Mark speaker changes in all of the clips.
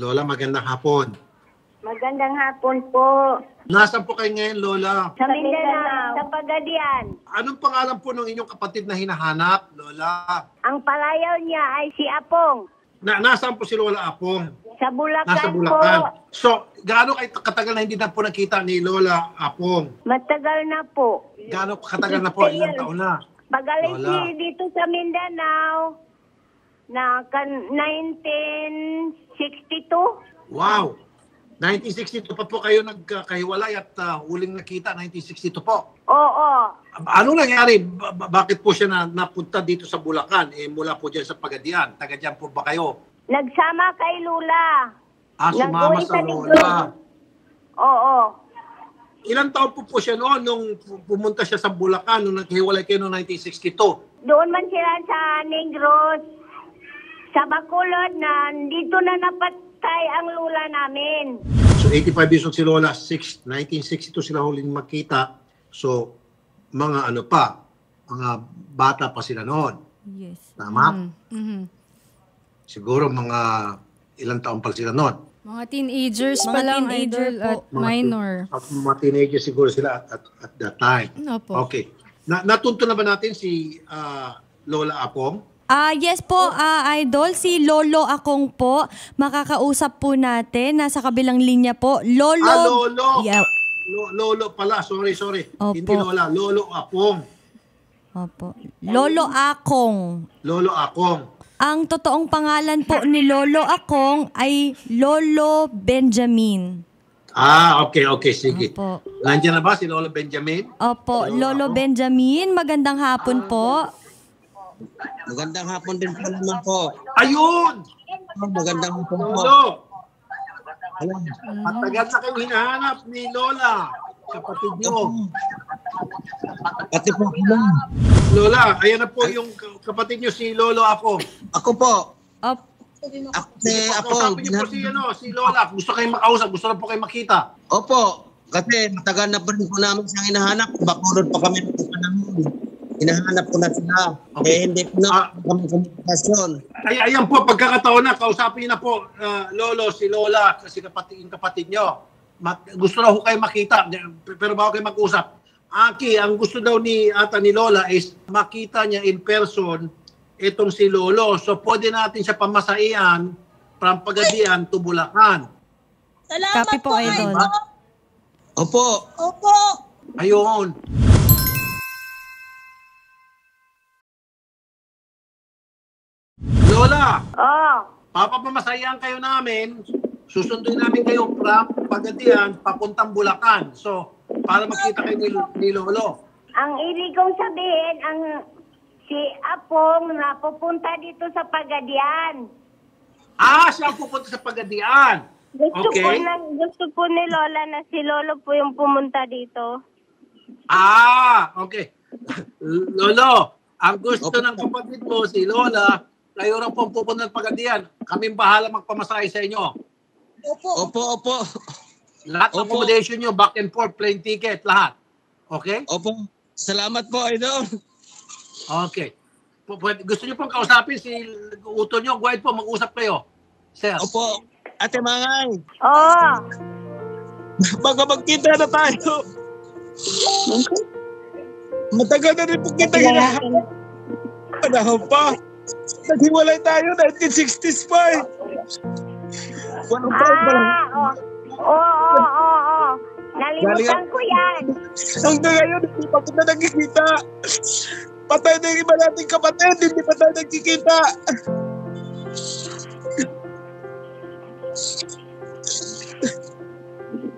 Speaker 1: Lola, magandang hapon.
Speaker 2: Magandang hapon po.
Speaker 1: Nasaan po kayo ngayon, Lola?
Speaker 2: Sa Mindanao, sa Pagadian.
Speaker 1: Anong pangalan po ng inyong kapatid na hinahanap, Lola?
Speaker 2: Ang palayaw niya ay si Apong.
Speaker 1: Na, nasaan po si Lola Apong?
Speaker 2: Sa Bulacan,
Speaker 1: Nasa
Speaker 2: po.
Speaker 1: Bulacan. So, gaano kayo katagal na hindi na po nakita ni Lola Apong?
Speaker 2: Matagal na po.
Speaker 1: Gaano katagal na po? Ilang taon na?
Speaker 2: Pagalis
Speaker 1: Lola.
Speaker 2: niya dito sa Mindanao na kan 1962.
Speaker 1: Wow! 1962 pa po kayo nagkahiwalay at uh, huling nakita, 1962 po.
Speaker 2: Oo.
Speaker 1: Ano nangyari? Ba- ba- bakit po siya na, napunta dito sa Bulacan? Eh, mula po dyan sa Pagadian. Taga dyan po ba kayo?
Speaker 2: Nagsama kay Lula.
Speaker 1: Ah, sumama sa. Lola.
Speaker 2: Oo.
Speaker 1: Ilang taon po po siya noon nung pumunta siya sa Bulacan nung naghiwalay kayo noong 1962?
Speaker 2: Doon man sila sa Negros. Sa Bacolod na dito na napatay ang lula namin.
Speaker 1: So 85 years old si Lola, 6, 1962 sila huling magkita. So mga ano pa, mga bata pa sila noon.
Speaker 3: Yes.
Speaker 1: Tama?
Speaker 3: Mhm. Mhm.
Speaker 1: Siguro mga ilang taon pa sila noon.
Speaker 3: Mga teenagers
Speaker 4: Mga
Speaker 3: pa lang,
Speaker 4: teenager
Speaker 3: idol, at minor.
Speaker 1: At mga teenagers siguro sila at, at, at that time.
Speaker 3: Opo.
Speaker 1: Okay. Na, natunto na ba natin si ah, Lola Apong?
Speaker 4: Ah, yes po, ah, idol, si Lolo Akong po. Makakausap po natin nasa kabilang linya po. Lolo.
Speaker 1: Ah, Lolo!
Speaker 4: Yeah.
Speaker 1: Lo- Lolo pala, sorry, sorry.
Speaker 4: Opo.
Speaker 1: Hindi Lola, Lolo Apong.
Speaker 4: Opo. Lolo Akong.
Speaker 1: Lolo Akong.
Speaker 4: Ang totoong pangalan po ni Lolo Akong ay Lolo Benjamin.
Speaker 1: Ah, okay, okay, sige.
Speaker 4: Opo.
Speaker 1: Nandiyan na ba si Lolo Benjamin?
Speaker 4: Opo, Lolo Benjamin, magandang hapon po.
Speaker 5: Magandang hapon din po naman po.
Speaker 1: Ayun!
Speaker 5: Magandang hapon po.
Speaker 1: Lolo!
Speaker 5: Hello.
Speaker 1: Matagal na kayong hinahanap ni Lola. Kapatid niyo.
Speaker 5: Pati po ako.
Speaker 1: Lola, ayan na po yung ka- kapatid niyo si Lolo ako.
Speaker 5: Ako po.
Speaker 4: Op,
Speaker 5: Ako, eh, ako.
Speaker 1: Kausapin niyo po si, ano, si Lola. Gusto kayong makausap, gusto na po kayong makita.
Speaker 5: Opo. Kasi matagal na pa rin po namin siyang hinahanap. Bakulod pa kami ng panahon. Hinahanap ko na sila.
Speaker 1: Okay.
Speaker 5: Eh, hindi po na
Speaker 1: Ah.
Speaker 5: kami komunikasyon.
Speaker 1: Ay, ayan po, pagkakataon na, kausapin na po, ah, Lolo, si Lola, kasi kapatid, yung kapatid niyo. Ma- gusto na ho kayo makita, pero bago kayo mag-usap. Aki, ang gusto daw ni ata ni Lola is makita niya in person itong si Lolo. So pwede natin siya pamasaihan from Pagadian to Bulacan.
Speaker 6: Salamat
Speaker 4: Copy po, idol.
Speaker 5: Opo.
Speaker 6: Opo.
Speaker 1: Ayun. Lola,
Speaker 2: Oo.
Speaker 1: papapamasayan kayo namin. Susunduin namin kayo from Pagadian papuntang Bulacan. So, para makita kayo ni, ni Lolo.
Speaker 2: Ang ibig kong sabihin, ang si Apong na pupunta dito sa Pagadian.
Speaker 1: Ah, siya ang pupunta sa Pagadian.
Speaker 2: Gusto
Speaker 1: Okay.
Speaker 2: po na, gusto po ni Lola na si Lolo po yung pumunta dito.
Speaker 1: Ah, okay. Lolo, ang gusto ng kapatid mo, si Lola, kayo rin po ang pupunta ng Pagadian. Kaming bahala magpamasahe sa inyo.
Speaker 6: Opo.
Speaker 5: Opo, opo.
Speaker 1: Lahat ng
Speaker 5: Opo.
Speaker 1: accommodation nyo, back and forth, plane ticket, lahat. Okay?
Speaker 5: Opo. Salamat po, Idol.
Speaker 1: Okay. Pu- pwede- Gusto nyo pong kausapin si Uto nyo, ahead po, mag-usap kayo. Sir.
Speaker 5: Opo. Ate Mangay,
Speaker 2: Oo.
Speaker 5: baka magkita na tayo. Matagal na rin po kita hinahanap. Panahon pa. Naghiwalay tayo, 1960s pa eh. Walang taon pa lang.
Speaker 2: Ah, oo. Oo, oo. Nalimutan ko yan.
Speaker 5: Hanggang ngayon, hindi pa kita nagkikita. Patay na yung iba nating kapatid, hindi pa tayo nagkikita.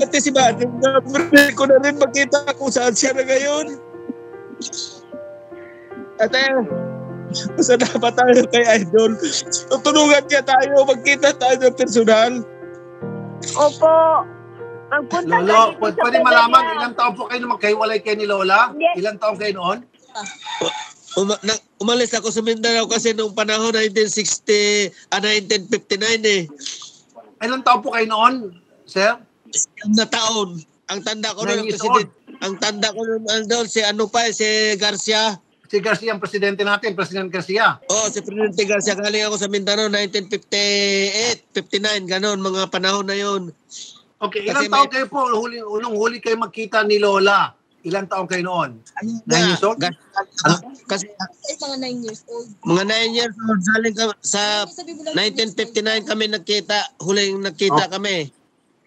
Speaker 5: Pati si Badong, na ko na rin makita kung saan siya na ngayon. Ate, ba tayo kay Idol? Tutulungan niya tayo, magkita tayo ng personal.
Speaker 2: Opo. Magpunta
Speaker 1: Lolo,
Speaker 2: dito
Speaker 1: pwede, malaman, ilang taon po kayo magkahiwalay kayo ni Lola?
Speaker 2: Yes.
Speaker 1: Ilang taon kayo noon?
Speaker 5: Uma- na- umalis ako sa Mindanao kasi nung panahon 1960, ah, 1959 eh.
Speaker 1: Ilang taon po kayo noon, sir?
Speaker 5: Siyam na taon. Ang tanda ko president, ang tanda ko ano, si ano pa, eh, si Garcia.
Speaker 1: Si Garcia ang presidente natin, President Garcia.
Speaker 5: Oh, si Presidente Garcia, galing ako sa Mindanao, 1958, 59, ganon, mga panahon na yon.
Speaker 1: Okay,
Speaker 5: Kasi
Speaker 1: ilang taon
Speaker 5: may-
Speaker 1: kayo po, huli, unang huli kayo magkita ni Lola? Ilang taon kayo noon? Nine years old?
Speaker 5: Ga- Kasi
Speaker 6: Ay, mga 9 years old.
Speaker 5: mga 9 years old, galing ka, sa
Speaker 6: Sabi mo lang,
Speaker 5: 1959 kami nagkita, huling nagkita
Speaker 1: Oh.
Speaker 5: kami.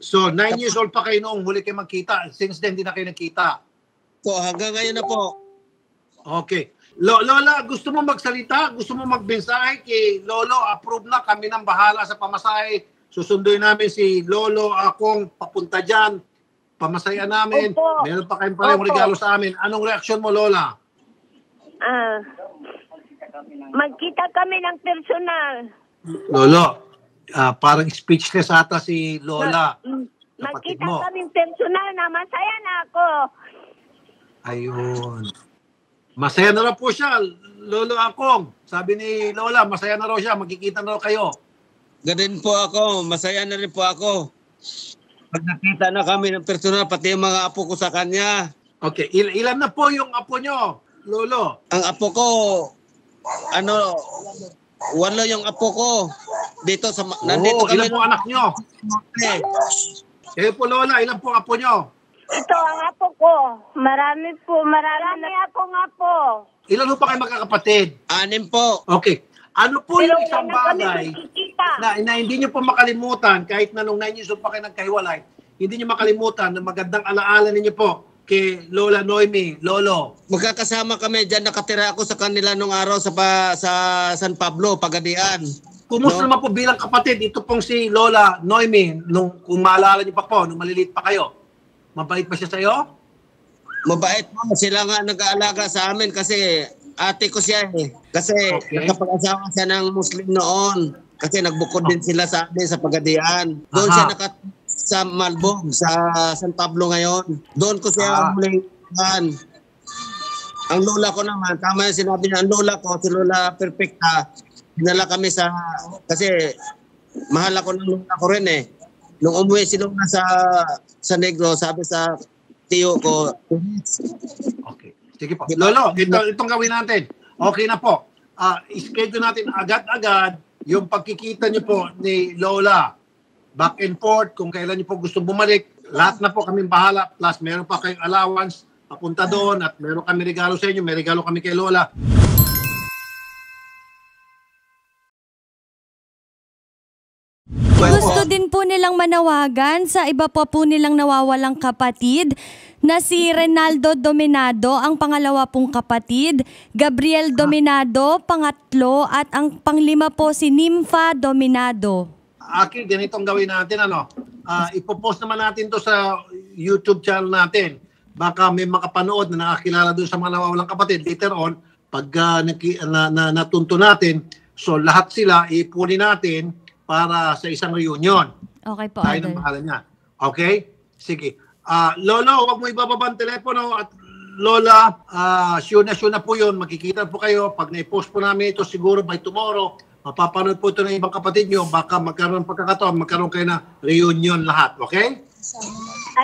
Speaker 1: So, nine years old pa kayo noong huli kayo magkita. Since then, hindi na kayo nagkita.
Speaker 5: Po, hanggang ngayon na po.
Speaker 1: Okay. Lo- Lola, gusto mo magsalita? Gusto mo magbensahe kay Lolo? Approve na. Kami nang bahala sa pamasahe. Susunduin namin si Lolo akong papunta dyan. Pamasaya namin.
Speaker 2: Opo.
Speaker 1: Meron pa kayong
Speaker 2: Opo.
Speaker 1: regalo sa amin. Anong reaksyon mo, Lola?
Speaker 2: Ah, magkita kami ng personal.
Speaker 1: Lolo, ah, parang speechless ata si Lola.
Speaker 2: Mm,
Speaker 1: Kapatid
Speaker 2: Magkita
Speaker 1: mo.
Speaker 2: kami personal na masaya na ako.
Speaker 1: Ayun. Masaya na raw po siya, Lolo Akong. Sabi ni Lola, masaya na raw siya. Magkikita na raw kayo.
Speaker 5: Ganun po ako, masaya na rin po ako. Pag nakita na kami ng personal, pati yung mga apo ko sa kanya.
Speaker 1: Okay, il- ilan na po yung apo nyo, Lolo?
Speaker 5: Ang apo ko, ano, walo yung apo ko. Dito sa, ma- nandito
Speaker 1: Oo,
Speaker 5: kami.
Speaker 1: ilan po anak nyo?
Speaker 5: Eh,
Speaker 1: Kayo po, Lola, ilan po apo nyo?
Speaker 2: Ito ang apo ko. Marami po, marami, na akong apo.
Speaker 1: Ilan po pa kayo magkakapatid?
Speaker 5: Anim po.
Speaker 1: Okay. Ano po
Speaker 2: Pero
Speaker 1: yung isang bagay na, na hindi nyo po makalimutan kahit na nung 9 years old pa kayo nagkahiwalay, hindi nyo makalimutan na magandang alaala ninyo po kay Lola Noemi, Lolo.
Speaker 5: Magkakasama kami diyan nakatira ako sa kanila nung araw sa pa, sa San Pablo, Pagadian.
Speaker 1: Kumusta
Speaker 5: No?
Speaker 1: naman po bilang kapatid? Ito pong si Lola Noemi, nung, kung maalala niyo pa po, nung maliliit pa kayo. Mabait ba siya sa'yo?
Speaker 5: Mabait po. Sila nga nag-aalaga sa amin kasi ate ko siya eh. Kasi
Speaker 1: Okay.
Speaker 5: nakapag-asawa siya ng Muslim noon. Kasi nagbukod din sila sa amin sa Pagadian. Doon
Speaker 1: Aha.
Speaker 5: siya nakat sa Malbog, sa San Pablo ngayon. Doon ko
Speaker 1: Ah.
Speaker 5: siya muling Ang lola ko naman, tama yung sinabi niya, ang lola ko, si Lola Perfecta, dinala kami sa, kasi mahal ako ng lola ko rin eh. Nung umuwi si Lola sa, sa Negro, sabi sa tiyo ko,
Speaker 1: Okay. Sige po. Lolo, ito, itong gawin natin. Okay na po. Ah, schedule natin agad-agad yung pagkikita niyo po ni Lola. Back and forth, kung kailan niyo po gusto bumalik. Lahat na po kami bahala. Plus, meron pa kayong allowance papunta doon at meron kami regalo sa inyo. May regalo kami kay Lola.
Speaker 4: Din po nilang manawagan sa iba pa po nilang nawawalang kapatid na si Renaldo Dominado, ang pangalawa pong kapatid, Gabriel Dominado, pangatlo, at ang panglima po si Nympha Dominado.
Speaker 1: Aki, ganitong gawin natin, ano, ah ipopost naman natin to sa YouTube channel natin. Baka may makapanood na nakakilala doon sa mga nawawalang kapatid. Later on, pag ah, naki- na, na, natunto natin, so lahat sila ipuli natin para sa isang reunion.
Speaker 4: Okay po,
Speaker 1: Tayo ng bahala niya. Okay? Sige. Ah, Lolo, huwag mo ibababa ang telepono at Lola, ah sure na sure na po yun. Magkikita po kayo. Pag na-post po namin ito siguro by tomorrow, mapapanood po ito ng ibang kapatid nyo. Baka magkaroon pagkakataon, magkaroon kayo na reunion lahat. Okay?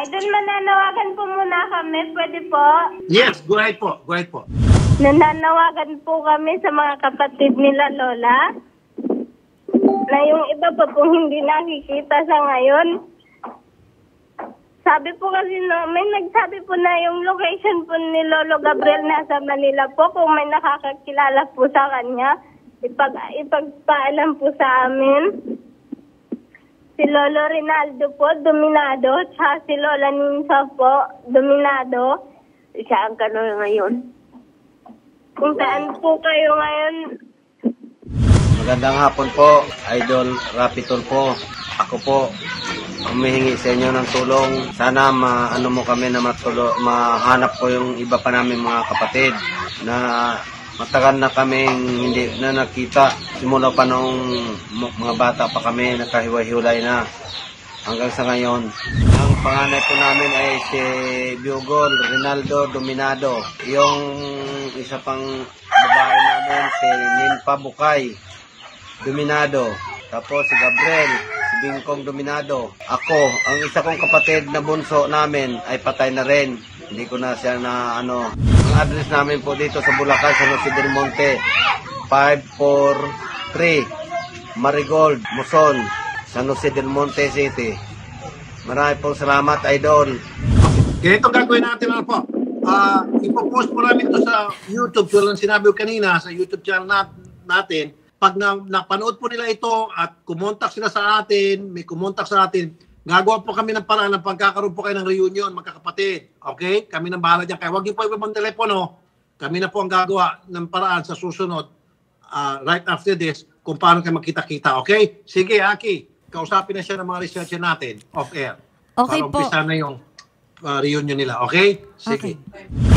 Speaker 2: Idol, mananawagan po muna kami. Pwede po?
Speaker 1: Yes, go ahead po. Go ahead po.
Speaker 2: Nananawagan po kami sa mga kapatid nila, Lola. Na yung iba pa pong hindi nakikita sa ngayon. Sabi po kasi namin, nagsabi po na yung location po ni Lolo Gabriel nasa Manila po. Kung may nakakakilala po sa kanya, ipag, ipagpaalam po sa amin. Si Lolo Rinaldo po, Dominado, tsaka si Lola Ninsa po, Dominado. Siya ang gano'n ngayon. Kung saan po kayo ngayon,
Speaker 7: Magandang hapon po, Idol Rapitol po. Ako po, humihingi sa inyo ng tulong. Sana maano mo kami na matulo, mahanap ko yung iba pa namin mga kapatid na matagal na kaming hindi na nakita. Simula pa m- mga bata pa kami, nakahiwa-hiwalay na. Hanggang sa ngayon, ang panganay po namin ay si Biogol Rinaldo Dominado. Yung isa pang babae namin, si Ninfa Bukay. Dominado. Tapos si Gabriel, si Bingkong Dominado. Ako, ang isa kong kapatid na bunso namin ay patay na rin. Hindi ko na siya na ano. Ang
Speaker 5: address namin po dito sa Bulacan, San Jose del Monte. 543 Marigold, Muson, San Jose del Monte City. Marami pong salamat, Idol.
Speaker 1: Ganito gagawin natin ano po. Ah, ipopost po namin to sa YouTube. Tulad sinabi ko kanina sa YouTube channel nat- natin. Pag na, napanood po nila ito at kumontak sila sa atin, may kumontak sa atin, gagawa po kami ng paraan ng pagkakaroon po kayo ng reunion, magkakapatid. Okay? Kami nang bahala dyan. Kaya huwag niyo po ibabang telepono. Kami na po ang gagawa ng paraan sa susunod ah, right after this kung paano kayo magkita-kita. Okay? Sige, Aki. Kausapin na siya ng mga researcher natin off-air.
Speaker 8: Okay
Speaker 1: para
Speaker 8: po.
Speaker 1: umpisa na yung uh, reunion nila. Okay? Sige.
Speaker 8: Okay.